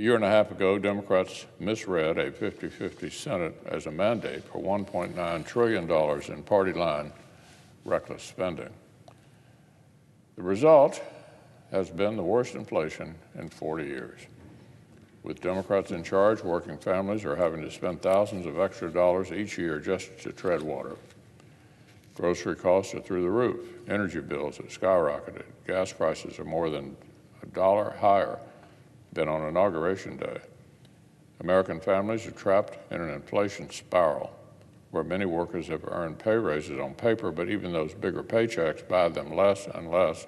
A year and a half ago, Democrats misread a 50-50 Senate as a mandate for $1.9 trillion in party line reckless spending. The result has been the worst inflation in 40 years. With Democrats in charge, working families are having to spend thousands of extra dollars each year just to tread water. Grocery costs are through the roof. Energy bills have skyrocketed. Gas prices are more than a dollar higher than on Inauguration Day. American families are trapped in an inflation spiral where many workers have earned pay raises on paper, but even those bigger paychecks buy them less and less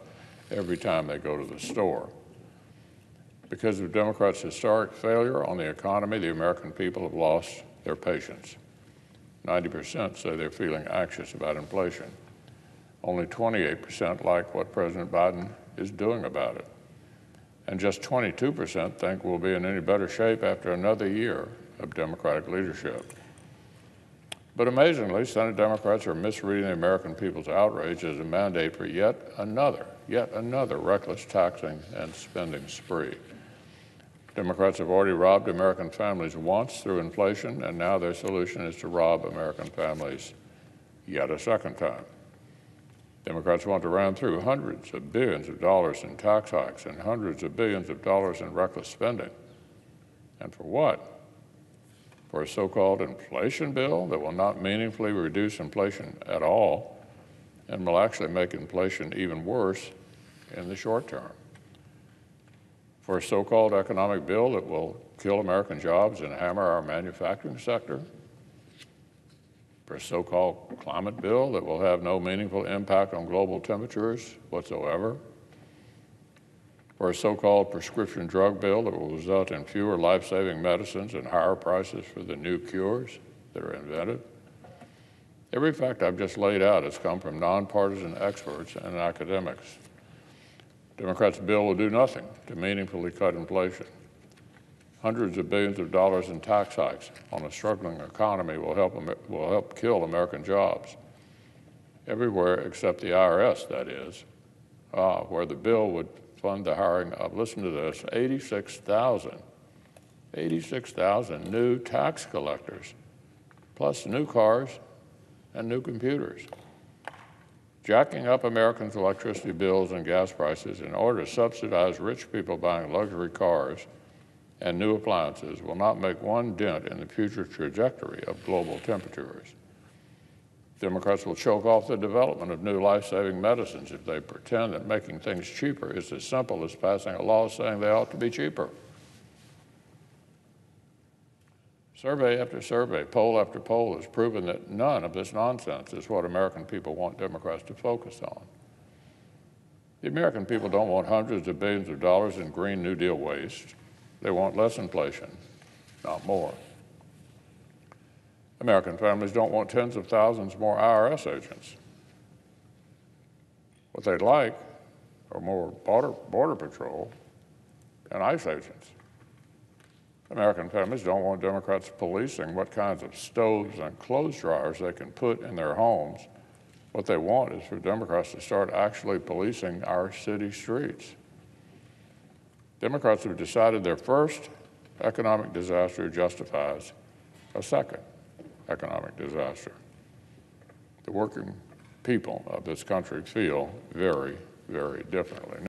every time they go to the store. Because of Democrats' historic failure on the economy, the American people have lost their patience. 90% say they're feeling anxious about inflation. Only 28% like what President Biden is doing about it. And just 22% think we'll be in any better shape after another year of Democratic leadership. But amazingly, Senate Democrats are misreading the American people's outrage as a mandate for yet another, yet another reckless taxing and spending spree. Democrats have already robbed American families once through inflation, and now their solution is to rob American families yet a second time. Democrats want to ram through hundreds of billions of dollars in tax hikes and hundreds of billions of dollars in reckless spending. And for what? For a so called inflation bill that will not meaningfully reduce inflation at all and will actually make inflation even worse in the short term for a so-called economic bill that will kill American jobs and hammer our manufacturing sector, for a so-called climate bill that will have no meaningful impact on global temperatures whatsoever, for a so-called prescription drug bill that will result in fewer life-saving medicines and higher prices for the new cures that are invented. Every fact I've just laid out has come from nonpartisan experts and academics. Democrats' bill will do nothing to meaningfully cut inflation. Hundreds of billions of dollars in tax hikes on a struggling economy will help, will help kill American jobs. Everywhere except the IRS, that is, uh, where the bill would fund the hiring of, listen to this, 86,000, 86,000 new tax collectors, plus new cars and new computers jacking up Americans' electricity bills and gas prices in order to subsidize rich people buying luxury cars and new appliances will not make one dent in the future trajectory of global temperatures. Democrats will choke off the development of new life-saving medicines if they pretend that making things cheaper is as simple as passing a law saying they ought to be cheaper. Survey after survey, poll after poll has proven that none of this nonsense is what American people want Democrats to focus on. The American people don't want hundreds of billions of dollars in Green New Deal waste. They want less inflation, not more. American families don't want tens of thousands more IRS agents. What they'd like are more border, border patrol and ICE agents. American families don't want Democrats policing what kinds of stoves and clothes dryers they can put in their homes. What they want is for Democrats to start actually policing our city streets. Democrats have decided their first economic disaster justifies a second economic disaster. The working people of this country feel very, very differently.